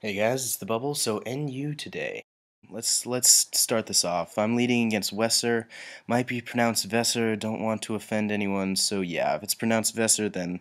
Hey guys, it's the Bubble. So NU today. Let's let's start this off. I'm leading against Weser. Might be pronounced Vesser. Don't want to offend anyone. So yeah, if it's pronounced Vesser, then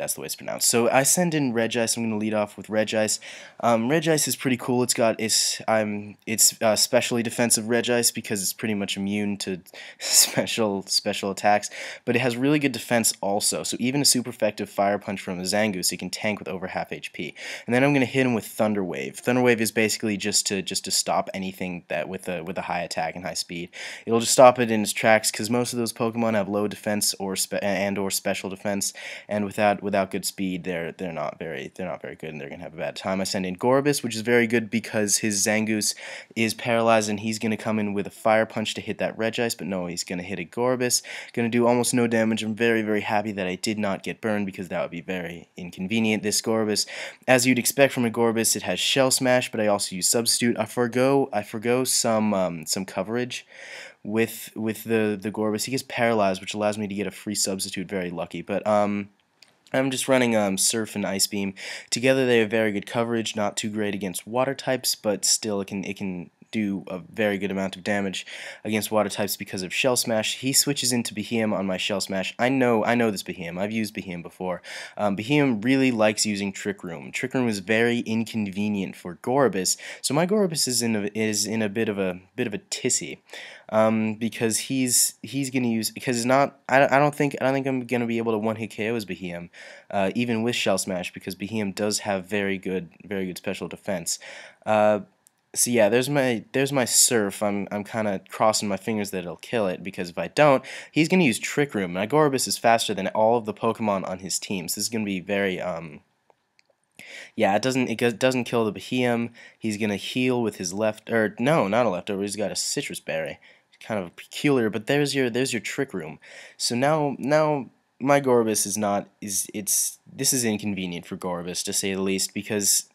that's the way it's pronounced. So I send in Regice. I'm going to lead off with Regice. Um, Regice is pretty cool. It's got it's I'm it's uh, specially defensive Regice because it's pretty much immune to special special attacks, but it has really good defense also. So even a super effective fire punch from a Zangoose, it can tank with over half HP. And then I'm going to hit him with Thunder Wave. Thunder Wave is basically just to just to stop anything that with a with a high attack and high speed. It'll just stop it in its tracks because most of those Pokemon have low defense or and or special defense, and without without good speed, they're they're not very they're not very good, and they're gonna have a bad time. I send in Gorebyss, which is very good because his Zangoose is paralyzed, and he's gonna come in with a Fire Punch to hit that Regice, but no, he's gonna hit a Gorebyss, gonna do almost no damage. I'm very very happy that I did not get burned because that would be very inconvenient. This Gorebyss, as you'd expect from a Gorebyss, it has Shell Smash, but I also use Substitute. I forgo I forgo some um, some coverage with with the the Gorebyss. He gets paralyzed, which allows me to get a free substitute. Very lucky, but um. I'm just running um, Surf and Ice Beam. Together they have very good coverage, not too great against water types, but still it can it can do a very good amount of damage against water types because of Shell Smash. He switches into Beheeyem on my Shell Smash. I know I know this Beheeyem. I've used Beheeyem before. Um, Beheeyem really likes using Trick Room. Trick Room is very inconvenient for Gorebyss, so my Gorebyss is in a, is in a bit of a bit of a tissy. Um, because he's he's gonna use because it's not I, I don't think I don't think I'm gonna be able to one hit KO as Beheeyem, uh, even with Shell Smash because Beheeyem does have very good very good special defense. Uh, so yeah, there's my there's my surf. I'm I'm kind of crossing my fingers that it'll kill it because if I don't, he's gonna use Trick Room. And Gorebyss is faster than all of the Pokemon on his team. So this is gonna be very um. Yeah, it doesn't it doesn't kill the Beheeyem. He's gonna heal with his left or no, not a leftover. He's got a Sitrus Berry. Kind of peculiar, but there's your there's your Trick Room. So now now my Gorebyss is not is it's this is inconvenient for Gorebyss to say the least because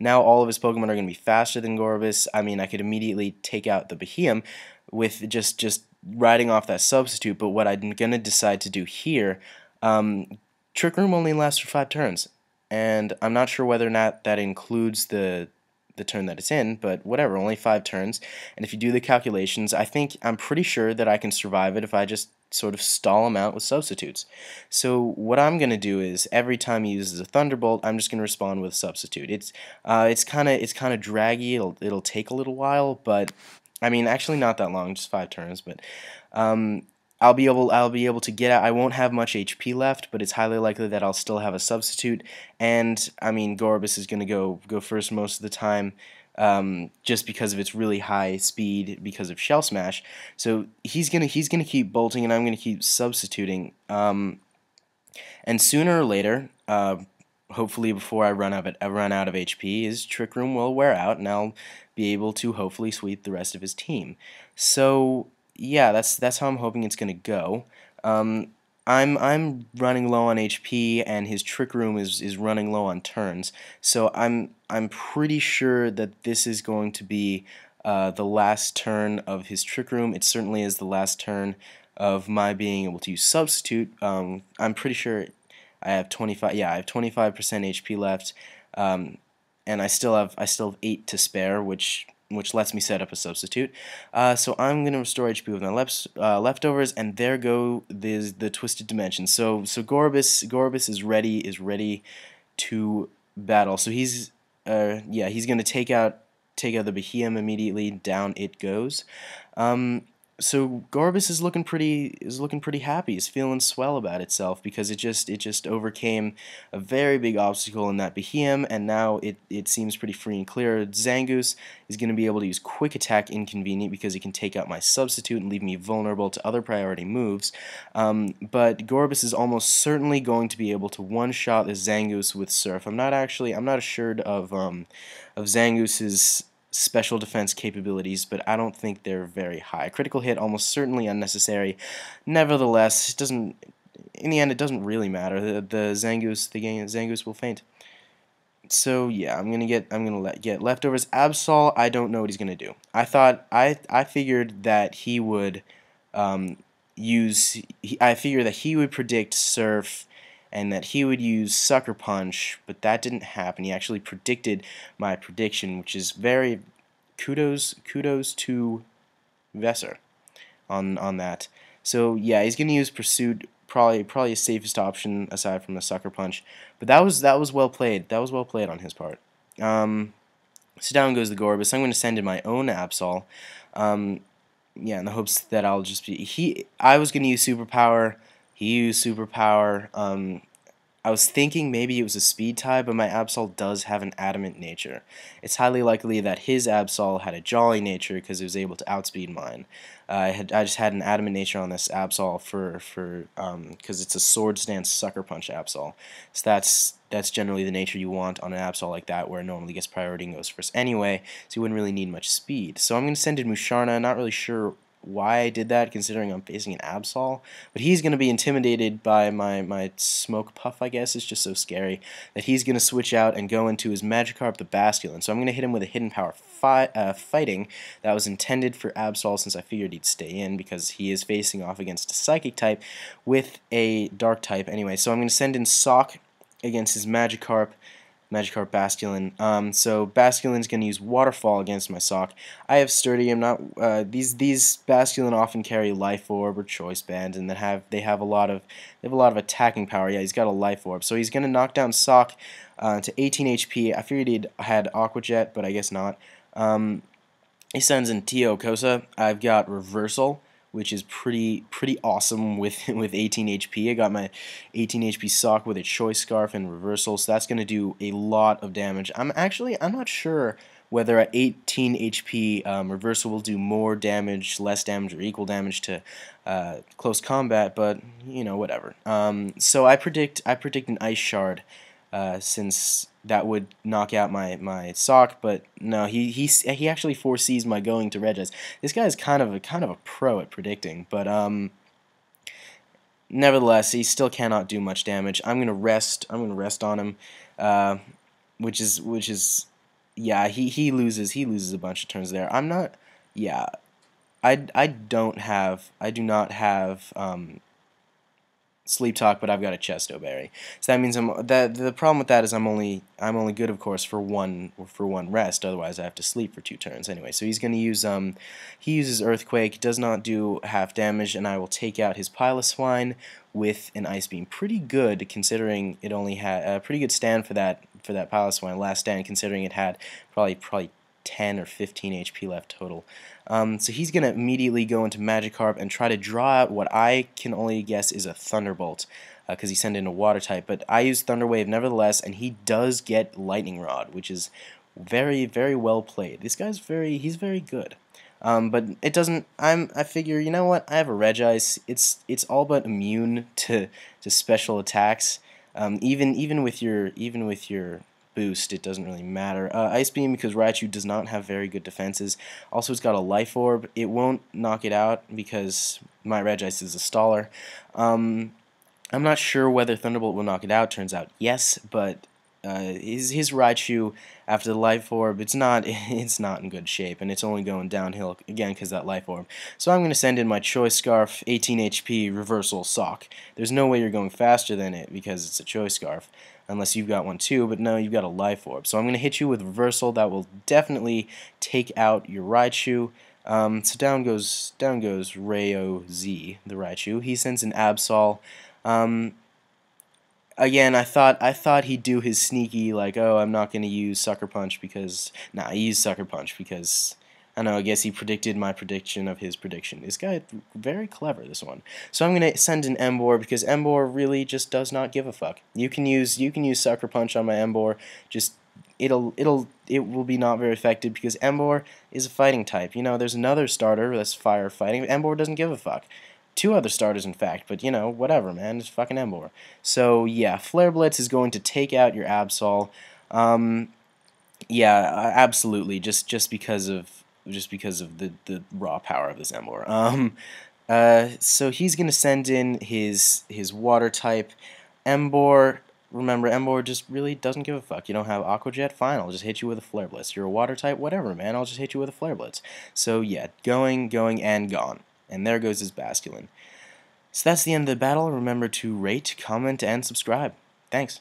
now all of his Pokemon are going to be faster than Gorebyss. I mean, I could immediately take out the Beheeyem with just just riding off that substitute. But what I'm going to decide to do here, um, Trick Room only lasts for five turns, and I'm not sure whether or not that includes the the turn that it's in, but whatever, only five turns. And if you do the calculations, I think I'm pretty sure that I can survive it if I just sort of stall them out with substitutes. So what I'm going to do is every time he uses a thunderbolt, I'm just going to respond with substitute. It's uh, it's kind of it's kind of draggy. It'll it'll take a little while, but I mean actually not that long, just five turns. But um, I'll be able I'll be able to get out. I won't have much HP left, but it's highly likely that I'll still have a substitute. And I mean, Gorebyss is going to go go first most of the time um, just because of its really high speed because of Shell Smash. So he's gonna he's gonna keep bolting, and I'm gonna keep substituting. Um, and sooner or later, uh, hopefully before I run out of I run out of HP, his Trick Room will wear out, and I'll be able to hopefully sweep the rest of his team. So yeah, that's that's how I'm hoping it's gonna go. Um, I'm I'm running low on HP and his trick room is is running low on turns. So I'm I'm pretty sure that this is going to be uh, the last turn of his trick room. It certainly is the last turn of my being able to use substitute. Um, I'm pretty sure I have 25. Yeah, I have 25% HP left, um, and I still have I still have eight to spare, which which lets me set up a substitute. Uh, so I'm going to restore HP with my left, uh, leftovers, and there go the, the twisted dimensions. So so Gorebyss Gorebyss is ready is ready to battle. So he's uh, yeah he's going to take out take out the Beheeyem immediately. Down it goes. Um, so Gorebyss is looking pretty is looking pretty happy. He's feeling swell about itself because it just it just overcame a very big obstacle in that Beheeyem, and now it it seems pretty free and clear. Zangoose is going to be able to use Quick Attack inconvenient because he can take out my substitute and leave me vulnerable to other priority moves. Um, but Gorebyss is almost certainly going to be able to one shot the Zangoose with Surf. I'm not actually I'm not assured of um, of Zangoose's special defense capabilities, but I don't think they're very high. Critical hit almost certainly unnecessary. Nevertheless, it doesn't. In the end, it doesn't really matter. The, the Zangoose, the Zangoose will faint. So yeah, I'm gonna get I'm gonna let get leftovers. Absol, I don't know what he's gonna do. I thought I I figured that he would um, use. He, I figured that he would predict Surf and that he would use Sucker Punch, but that didn't happen. He actually predicted my prediction, which is very kudos kudos to Vesser on on that. So yeah, he's gonna use Pursuit, probably probably his safest option aside from the Sucker Punch. But that was that was well played. That was well played on his part. Um, so down goes the Gorebyss. I'm going to send in my own Absol. Um, yeah, in the hopes that I'll just be he. I was going to use Superpower. He used Superpower. Um, I was thinking maybe it was a speed tie, but my Absol does have an adamant nature. It's highly likely that his Absol had a jolly nature because it was able to outspeed mine. Uh, I had I just had an adamant nature on this Absol for for because um, it's a Swords Dance sucker punch Absol. So that's that's generally the nature you want on an Absol like that, where it normally gets priority and goes first anyway. So you wouldn't really need much speed. So I'm going to send in Musharna. Not really sure why I did that, considering I'm facing an Absol. But he's going to be intimidated by my, my Smoke Puff, I guess. It's just so scary that he's going to switch out and go into his Magikarp, the Basculin. So I'm going to hit him with a Hidden Power fi uh, Fighting that was intended for Absol since I figured he'd stay in because he is facing off against a Psychic type with a Dark type anyway. So I'm going to send in Sawk against his Magikarp. Magikarp Basculin. Um, so Basculin's going to use Waterfall against my Sawk. I have Sturdy. I'm not. Uh, these these Basculin often carry Life Orb or Choice Band, and then have they have a lot of they have a lot of attacking power. Yeah, he's got a Life Orb, so he's going to knock down Sawk uh, to 18 HP. I figured he had Aqua Jet, but I guess not. Um, he sends in Tio Kosa. I've got Reversal which is pretty pretty awesome with with 18 HP. I got my 18 HP Sawk with a choice scarf and reversal, so that's going to do a lot of damage. I'm actually I'm not sure whether at 18 HP um, reversal will do more damage, less damage, or equal damage to uh, close combat, but you know whatever. Um, so I predict I predict an ice shard uh, since that would knock out my, my Sawk, but no, he he he actually foresees my going to Regice. This guy is kind of a kind of a pro at predicting, but um, nevertheless, he still cannot do much damage. I'm gonna rest. I'm gonna rest on him, uh, which is which is yeah. He he loses he loses a bunch of turns there. I'm not yeah. I I don't have I do not have um sleep talk, but I've got a chesto berry. So that means I'm that the problem with that is I'm only I'm only good of course for one for one rest. Otherwise I have to sleep for two turns anyway. So he's going to use um he uses earthquake, does not do half damage, and I will take out his Piloswine with an ice beam. Pretty good considering it only had a pretty good stand for that for that Piloswine last stand considering it had probably probably 10 or 15 HP left total. Um, so he's going to immediately go into Magikarp and try to draw out what I can only guess is a Thunderbolt because uh, he sent in a Water type. But I use Thunder Wave nevertheless, and he does get Lightning Rod, which is very, very well played. This guy's very, he's very good. Um, but it doesn't. I'm. I figure. You know what? I have a Regice. It's it's all but immune to to special attacks. Um, even even with your even with your boost, it doesn't really matter. Uh, Ice Beam, because Raichu does not have very good defenses. Also, it's got a Life Orb. It won't knock it out because my Regice is a staller. Um, I'm not sure whether Thunderbolt will knock it out. Turns out yes, but uh, his his Raichu after the Life Orb, it's not it's not in good shape, and it's only going downhill again because that Life Orb. So I'm going to send in my Choice Scarf, 18 HP, Reversal Sawk. There's no way you're going faster than it because it's a Choice Scarf unless you've got one too, but no, you've got a Life Orb. So I'm going to hit you with Reversal. That will definitely take out your Raichu. Um, so down goes down goes Rayo Z, the Raichu. He sends an Absol. Um, again, I thought I thought he'd do his sneaky like, oh, I'm not going to use Sucker Punch because nah, he used Sucker Punch because I know, I guess he predicted my prediction of his prediction. This guy, very clever, this one. So I'm going to send an Emboar because Emboar really just does not give a fuck. You can use you can use Sucker Punch on my Emboar, just it'll it'll it will be not very effective because Emboar is a fighting type. You know, there's another starter that's fire fighting. Emboar doesn't give a fuck. Two other starters, in fact, but you know, whatever, man. It's fucking Emboar. So yeah, Flare Blitz is going to take out your Absol. Um, yeah, absolutely. Just just because of just because of the, the raw power of this Emboar. Um, uh, so he's going to send in his his water type. Emboar, remember, Emboar just really doesn't give a fuck. You don't have Aqua Jet? Fine, I'll just hit you with a Flare Blitz. You're a water type? Whatever, man, I'll just hit you with a Flare Blitz. So yeah, going, going, and gone. And there goes his Basculin. So that's the end of the battle. Remember to rate, comment, and subscribe. Thanks.